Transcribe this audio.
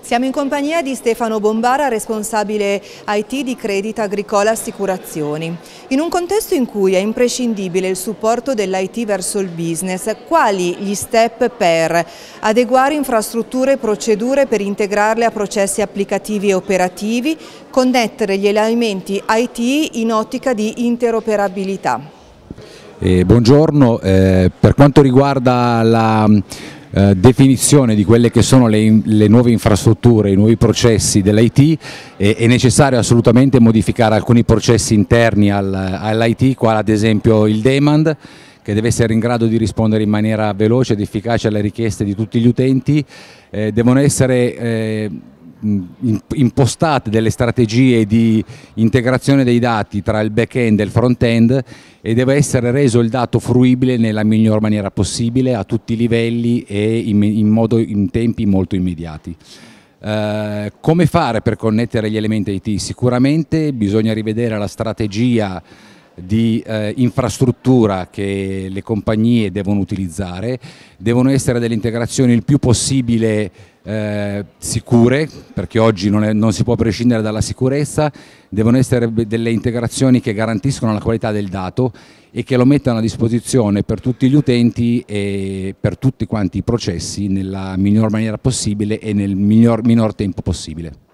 Siamo in compagnia di Stefano Bombara, responsabile IT di Credit Agricola Assicurazioni. In un contesto in cui è imprescindibile il supporto dell'IT verso il business, quali gli step per adeguare infrastrutture e procedure per integrarle a processi applicativi e operativi, connettere gli elementi IT in ottica di interoperabilità? Eh, buongiorno, eh, per quanto riguarda la eh, definizione di quelle che sono le, le, nuove infrastrutture, i nuovi processi dell'IT, eh, è necessario assolutamente modificare alcuni processi interni al, all'IT, quale ad esempio il demand, che deve essere in grado di rispondere in maniera veloce ed efficace alle richieste di tutti gli utenti, eh, devono essere eh, impostate delle strategie di integrazione dei dati tra il back-end e il front-end e deve essere reso il dato fruibile nella miglior maniera possibile a tutti i livelli e in, modo, in tempi molto immediati. Uh, come fare per connettere gli elementi IT? Sicuramente bisogna rivedere la strategia di eh, infrastruttura che le compagnie devono utilizzare, devono essere delle integrazioni il più possibile eh, sicure, perché oggi non, è, non, si può prescindere dalla sicurezza, devono essere delle integrazioni che garantiscono la qualità del dato e che lo mettano a disposizione per tutti gli utenti e per tutti quanti i processi nella miglior maniera possibile e nel miglior, minor tempo possibile.